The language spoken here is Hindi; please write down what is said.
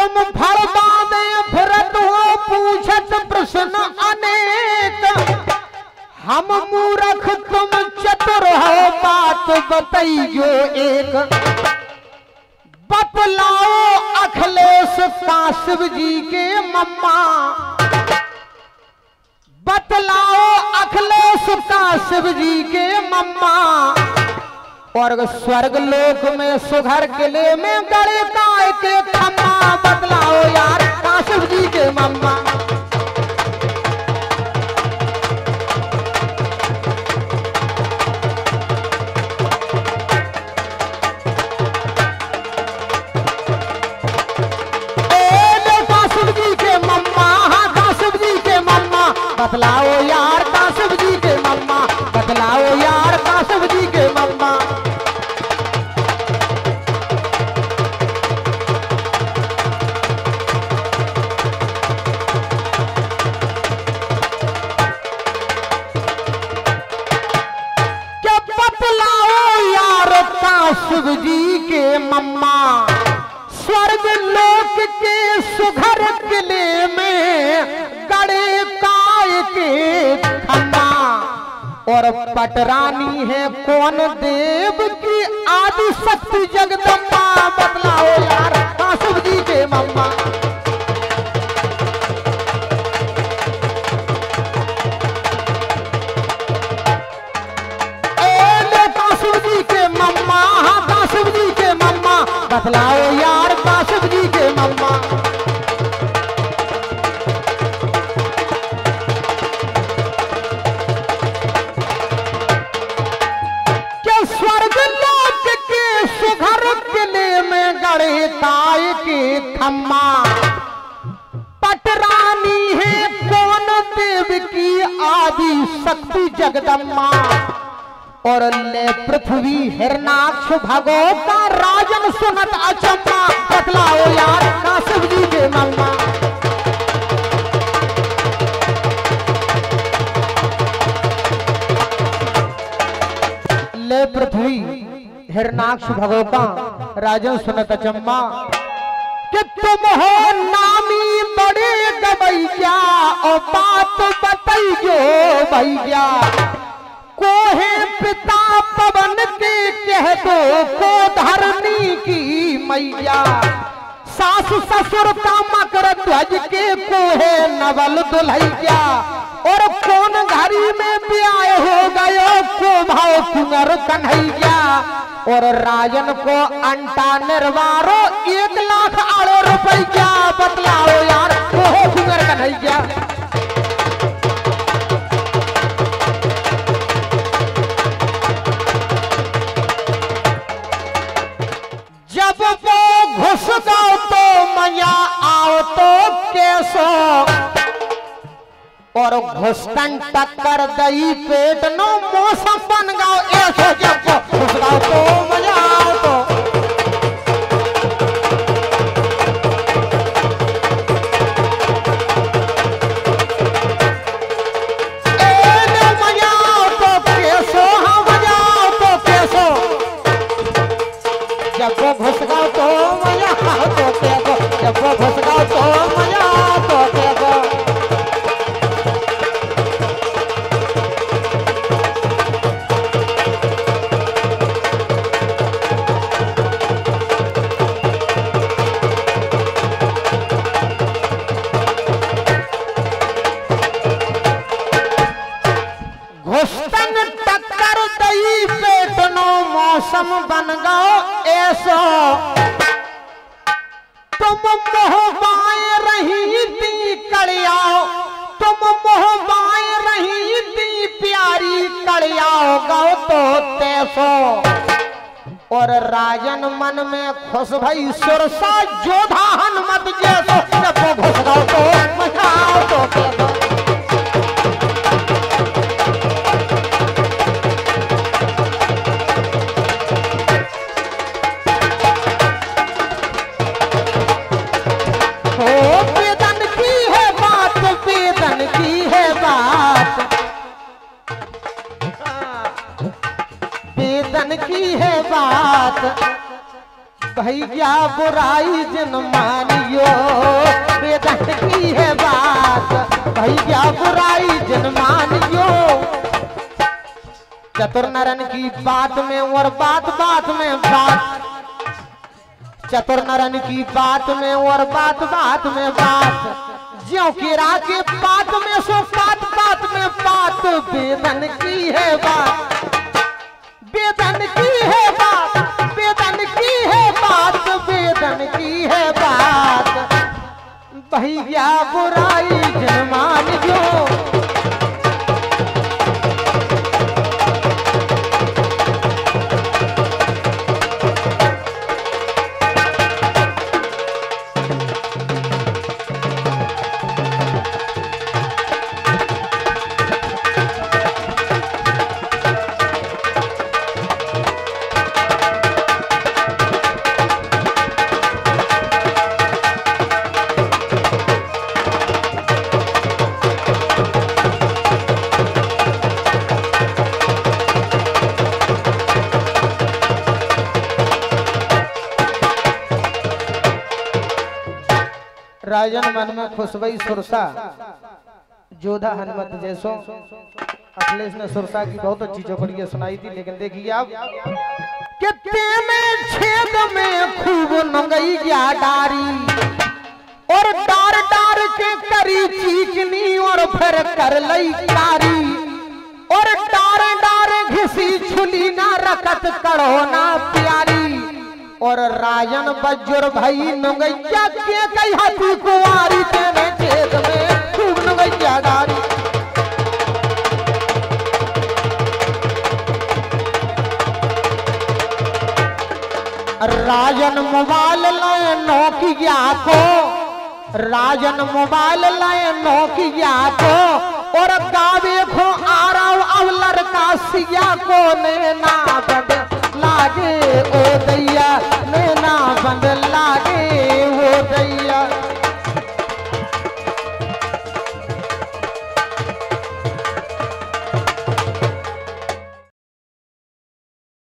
तुम फरमाने फिरत हो, पूछत प्रश्न अनेक। हम मूर्ख, तुम चतुर हो, बात बतैयो एक। बतलाओ अखिलेश काशिव जी के मम्मा। बतलाओ अखिलेश काशिव जी के मम्मा। और स्वर्ग लोक में सुघर किले में गड़े काय के बतलाओ यार। काशिफ जी के मम्मा काशिव जी के मम्मा। स्वर्ग लोक के सुघर किले में गड़े काय के खन्ना। और पटरानी है कौन देव की आदि शक्ति जगदम्बा बदलाओ यार। बतलाओ यार काशिव जी के मम्मा खम्मा पटरानी है कौन देव की आदि शक्ति जगदम्मा। और ले पृथ्वी हिरणाक्ष भगो का राजन सुनत अचम्मा बतलाओ यार काशिव जी के मम्मा ले पृथ्वी हिरणाक्ष भगो का राजन सुनत अचम्मा कि तुम हो नामी बड़े गवैया, और बात बतैयो भैया। कह दो को धरनी की मैया। सास ससुर का मकर ध्वज के कोहे नवल दुल्हैया। और कौन घरी में ब्याह हो गयो को भाव कुंवर कन्हैया। और राजन को अंटा निर्वारो एक लाख आड़ो रुपया बतलाओ और टक्कर दई पेट नो मौसम बन गओ ऐसो जब गओ तो मज़ा तो जब वो घुस तो मज़ा तो जब वो घुस गओ तो मज़ा तो मौसम बन गओ ऐसो। तुम मोह बाए रही दी कड़ियाओ, तुम मोह बाए रही दी प्यारी कड़ियाओ, गओ तो तैसो। और राजन मन में खुश भई सुरसा, जोधा हनुमत जैसो। जब वो घुस गओ तो मचाओ तो कैसो हो वेतन की है बात। भैया बुराई जन मानियो वेतन की है बात। भैया बुराई जन मानियो। चतुर नरन की बात में और बात बात में बात। चतुर नरन की बात में और बात बात में बात। ज्यो गिरा के बात में सो बात बात में बात। बेदन की है बात। भैया बुराई जनमान राजन मन में खुशबई सुरसा। जोधा हनुमत जैसो। अखिलेश ने सुरसा की बहुत अच्छी चौकड़ियाँ सुनाई थी, लेकिन देखिए आप। कितने में छेद में खूब नंगैया डारी, और डार डार के करी चीकनी और फिर कर लई कारी और डार डार घिसी छुली ना रकत करो ना प्यारी। और राजन बजुर भाई नंगैया के कई हाथी कुआरी तेरे खेत में खूब नंगैया डारी। राजन मोबाइल लाए नोकिया को, राजन मोबाइल लाए नोकिया को, और गावे खो आ रहा अब लड़का सिया को लेना बड़े